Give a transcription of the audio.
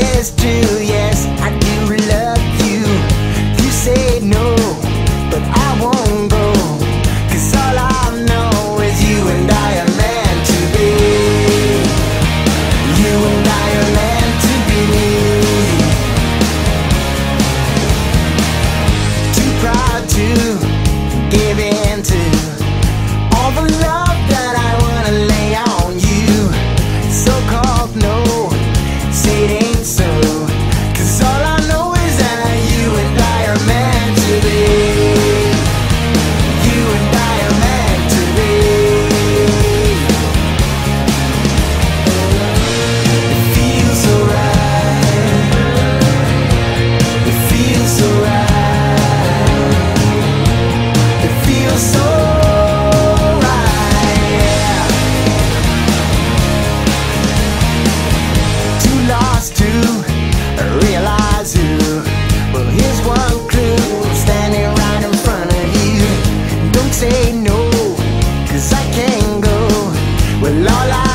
is to you. Well, all I